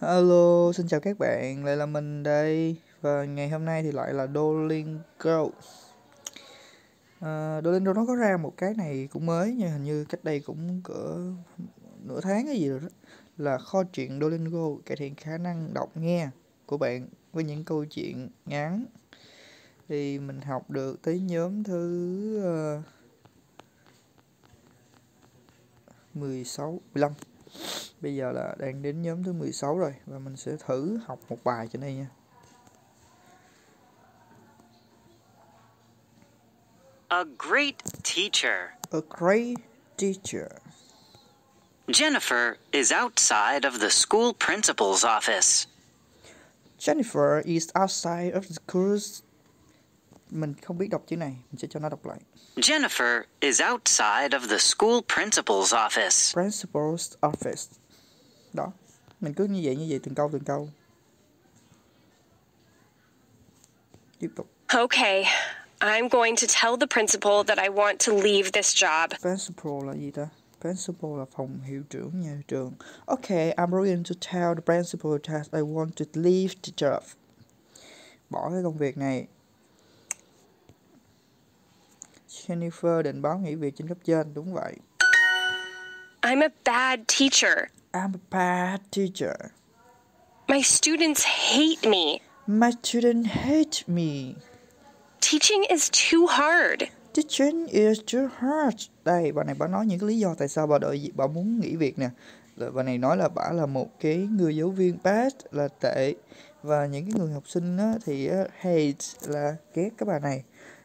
Hello, xin chào các bạn, lại là mình đây. Và ngày hôm nay thì lại là Duolingo à, Duolingo nó có ra một cái này cũng mới nha. Hình như cách đây cũng cỡ nửa tháng cái gì rồi đó. Là kho truyện Duolingo cải thiện khả năng đọc nghe của bạn Với những câu chuyện ngắn. Thì mình học được tới nhóm thứ uh, 16, 15 Bây giờ là đang đến nhóm thứ 16 rồi và mình sẽ thử học một bài trên đây nha. A great teacher. A great teacher. Jennifer is outside of the school principal's office. Jennifer is outside of the school's mình không biết đọc chữ này, mình sẽ cho nó đọc lại. Jennifer is outside of the school principal's office. Principal's office. Đó, mình cứ như vậy như vậy từng câu từng câu. Tiếp tục. Okay, I'm going to tell the principal that I want to leave this job. Principal là gì ta? Principal là phòng hiệu trưởng nhà trường. Okay, I'm going to tell the principal that I want to leave the job. Bỏ cái công việc này. Jennifer định báo nghỉ việc trên cấp trên, đúng vậy. I'm a bad teacher. I'm a bad teacher. My students hate me. My students hate me. Teaching is too hard. Teaching is too hard. Đây, bà này bà nói những cái lý do tại sao bà đợi bà muốn nghỉ việc nè. Bà này nói là bà là một cái người giáo viên bad là tệ và những cái người học sinh á, thì hate là ghét các bà này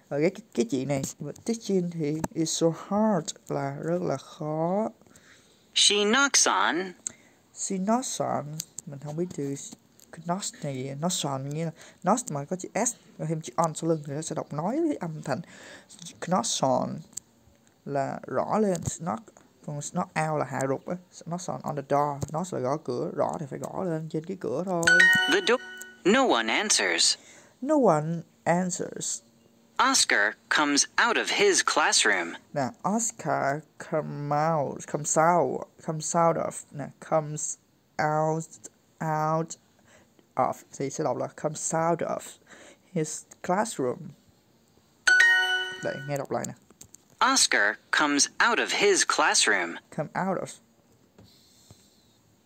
và cái cái chị này và teaching thì is so hard là rất là khó She knocks on she knocks on mình không biết từ knocks này on nghĩa là knocks mà có chữ s và thêm chữ on sau lưng thì nó sẽ đọc nói với âm thanh knocks on là rõ lên knock còn knock out là hạ rụt á knocks on the door knocks là gõ cửa rõ thì phải gõ lên trên cái cửa thôi the door. No one answers. no one answers Oscar comes out of his classroom. Nè, Oscar come out, comes out, comes out of, nè, comes out, out of, thì sẽ đọc là comes out of his classroom. Đây, nghe đọc lại nè. Oscar comes out of his classroom. Come out of.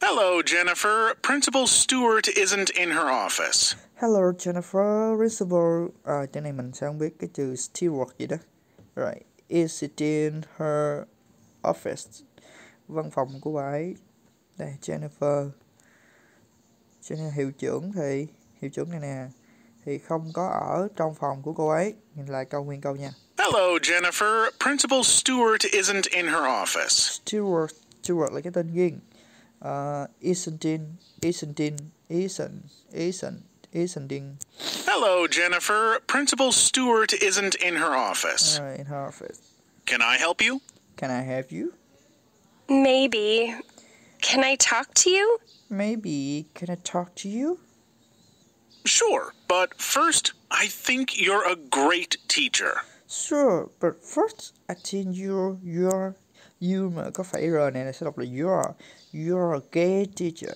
Hello, Jennifer. Principal Stewart isn't in her office. Hello Jennifer, Principal. À, chỗ này mình sẽ không biết cái từ steward gì đó. Rồi, is it in her office? Văn phòng của bà ấy. Đây, Jennifer. Cho nên hiệu trưởng thì hiệu trưởng này nè thì không có ở trong phòng của cô ấy. Nhìn lại câu nguyên câu nha. Hello, Jennifer. Principal Stewart isn't in her office. Stewart, Stewart là cái tên riêng. Uh, isn't in, isn't in, isn't, isn't, isn't in. Hello, Jennifer. Principal Stewart isn't in her office. Uh, in her office. Can I help you? Can I help you? Maybe. Can I talk to you? Maybe. Can I talk to you? Sure, but first, I think you're a great teacher. Sure, but first I think you're you're you mà có phải r này là sẽ đọc là you're you're a gay teacher.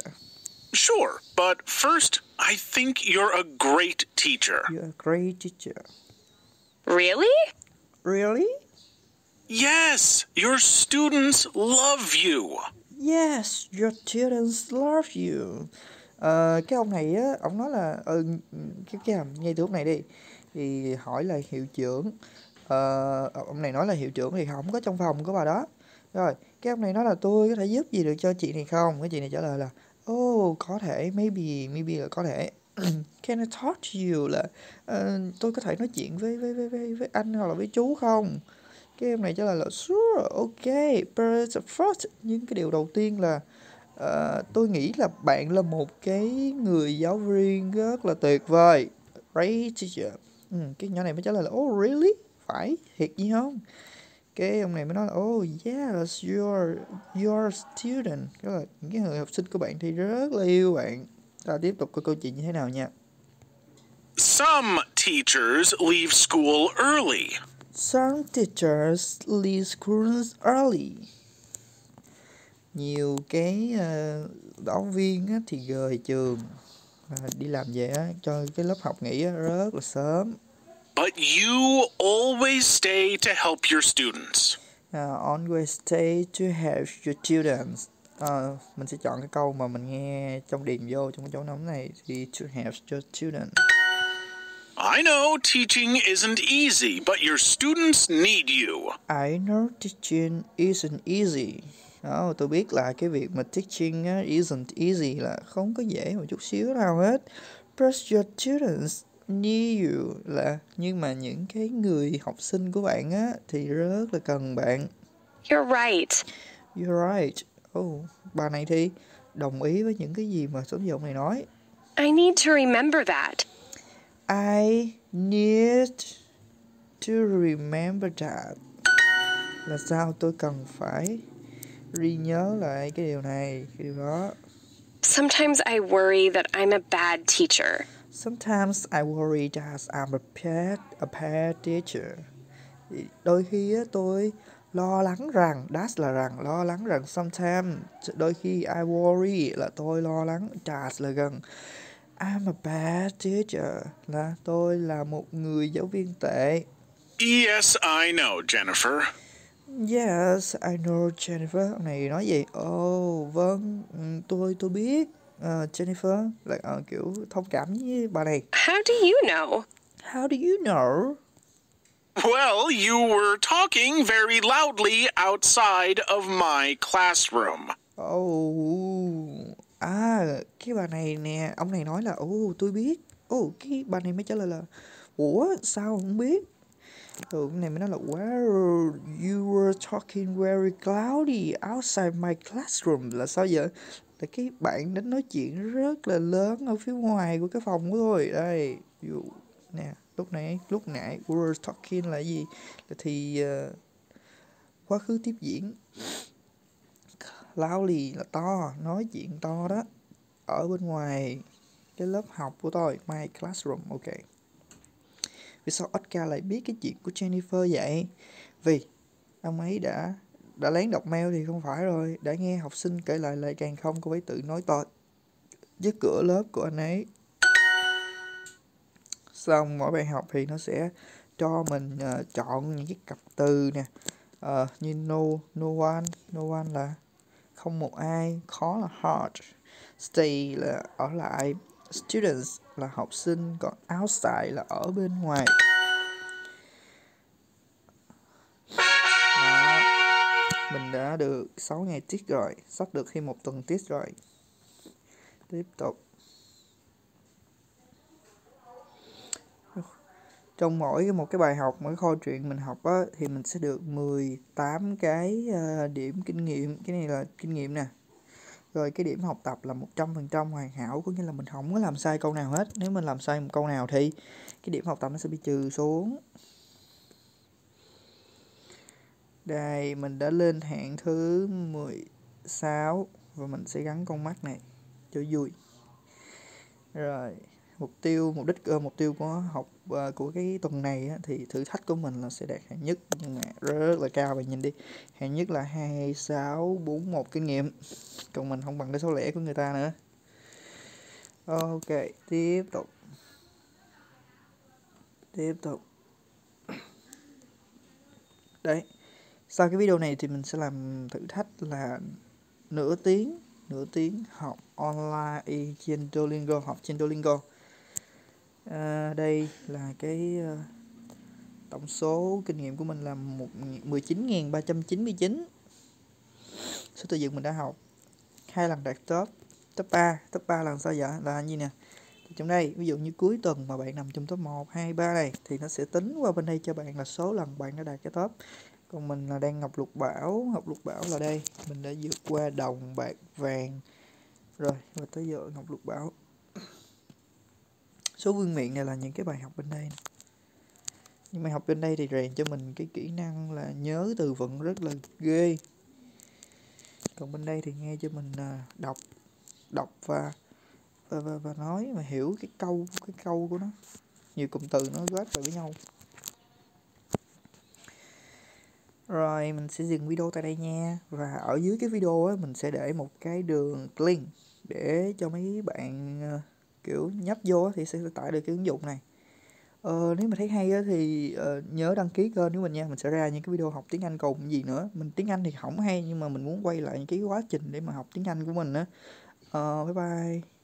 Sure, but first, I think you're a great teacher. You're a great teacher. Really? Really? Yes, your students love you. Yes, your students love you. Ờ, cái ông này á, ông nói là ừ, cái cái ngay từ lúc này đi thì hỏi là hiệu trưởng ờ, ông này nói là hiệu trưởng thì không có trong phòng của bà đó rồi cái ông này nói là tôi có thể giúp gì được cho chị này không cái chị này trả lời là oh có thể. Maybe maybe là có thể. Can I talk to you là uh, tôi có thể nói chuyện với với với với, với anh hoặc là với chú không? Cái em này trả lời là sure ok. But first nhưng cái điều đầu tiên là uh, tôi nghĩ là bạn là một cái người giáo viên rất là tuyệt vời. Right teacher? Ừ, cái nhỏ này mới trả lời là oh really? Phải? Thiệt gì không? Cái ông này mới nói là oh yes you're your student. Cái là những cái người học sinh của bạn thì rất là yêu bạn. Ta tiếp tục coi câu chuyện như thế nào nha. Some teachers leave school early. some teachers leave school early. Nhiều cái ờ, giáo viên á, thì rời trường và đi làm về á, cho cái lớp học nghỉ á, rất là sớm But you always stay to help your students. Uh, always stay to help your students. Ờ, mình sẽ chọn cái câu mà mình nghe trong điền vô trong cái chỗ nóng này thì to help your students. I know teaching isn't easy, but your students need you. I know teaching isn't easy. Đó, tôi biết là cái việc mà teaching isn't easy là không có dễ một chút xíu nào hết. But your students need you là nhưng mà những cái người học sinh của bạn á thì rất là cần bạn. You're right. You're right. Oh, bà này thì đồng ý với những cái gì mà số dụng này nói. I need to remember that. I need to remember that. Là sao tôi cần phải ghi nhớ lại cái điều này, cái điều đó. Sometimes I worry that I'm a bad teacher. Sometimes I worry that I'm a bad, a bad teacher. Đôi khi tôi lo lắng rằng, that's là rằng, lo lắng rằng sometimes, đôi khi I worry là tôi lo lắng, that là gần. I'm a bad teacher là tôi là một người giáo viên tệ. Yes, I know, Jennifer. Yes, I know Jennifer. Này nói gì? Oh, vâng, ừ, tôi tôi biết. Ờ, Jennifer là ờ, kiểu thông cảm với bà này. How do you know? How do you know? Well, you were talking very loudly outside of my classroom. Oh, à, cái bà này nè, ông này nói là, oh, tôi biết. Oh, cái bà này mới trả lời là, ủa, sao không biết? Ừ, cái này mới nói là, well, you were talking very loudly outside my classroom. Là sao vậy? Là cái bạn đến nói chuyện rất là lớn ở phía ngoài của cái phòng của tôi. Đây, dụ nè, lúc nãy, lúc nãy, we were talking là gì? Là thì uh, quá khứ tiếp diễn loudly là to nói chuyện to đó ở bên ngoài cái lớp học của tôi my classroom ok vì sao Oscar lại biết cái chuyện của Jennifer vậy vì ông ấy đã đã lén đọc mail thì không phải rồi. Đã nghe học sinh kể lại lại càng không cô ấy tự nói to với cửa lớp của anh ấy. Xong mỗi bài học thì nó sẽ cho mình uh, chọn những cái cặp từ nè. Uh, như no no one. No one là không một ai. Khó là hard. Stay là ở lại. Students là học sinh. Còn outside là ở bên ngoài. Mình đã được 6 ngày tiết rồi, sắp được thêm một tuần tiết rồi. Tiếp tục. Trong mỗi một cái bài học, mỗi kho truyện mình học á, thì mình sẽ được 18 cái ờ, điểm kinh nghiệm. Cái này là kinh nghiệm nè. Rồi cái điểm học tập là 100% hoàn hảo, có nghĩa là mình không có làm sai câu nào hết. Nếu mình làm sai một câu nào thì cái điểm học tập nó sẽ bị trừ xuống đây mình đã lên hạng thứ 16 và mình sẽ gắn con mắt này cho vui. Rồi mục tiêu mục đích uh, mục tiêu của học uh, của cái tuần này á, thì thử thách của mình là sẽ đạt hạng nhất nhưng mà rất là cao bạn nhìn đi. Hạng nhất là hai sáu bốn một kinh nghiệm còn mình không bằng cái số lẻ của người ta nữa. Ok tiếp tục. Tiếp tục. Đấy sau cái video này thì mình sẽ làm thử thách là nửa tiếng nửa tiếng học online trên Duolingo học trên Duolingo. À, đây là cái ờ, tổng số kinh nghiệm của mình là 19.399 số tự dựng mình đã học. Hai lần đạt top top 3 top 3 lần sao vậy? Là như nè? Thì trong đây ví dụ như cuối tuần mà bạn nằm trong top 1 2 3 này thì nó sẽ tính qua bên đây cho bạn là số lần bạn đã đạt cái top còn mình là đang ngọc lục bảo. Ngọc lục bảo là đây. Mình đã vượt qua đồng bạc vàng. Rồi và tới giờ ngọc lục bảo. Số vương miện này là những cái bài học bên đây nhưng mà học bên đây thì rèn cho mình cái kỹ năng là nhớ từ vựng rất là ghê. Còn bên đây thì nghe cho mình à, đọc đọc và và, và, và nói mà hiểu cái câu cái câu của nó. Nhiều cụm từ nó ghép lại với nhau rồi mình sẽ dừng video tại đây nha. Và ở dưới cái video á mình sẽ để một cái đường link để cho mấy bạn ờ, kiểu nhấp vô thì sẽ tải được cái ứng dụng này. Ờ, nếu mà thấy hay á thì uh, nhớ đăng ký kênh của mình nha. Mình sẽ ra những cái video học tiếng Anh cùng gì nữa. Mình tiếng Anh thì không hay nhưng mà mình muốn quay lại những cái quá trình để mà học tiếng Anh của mình á. Uh, bye bye.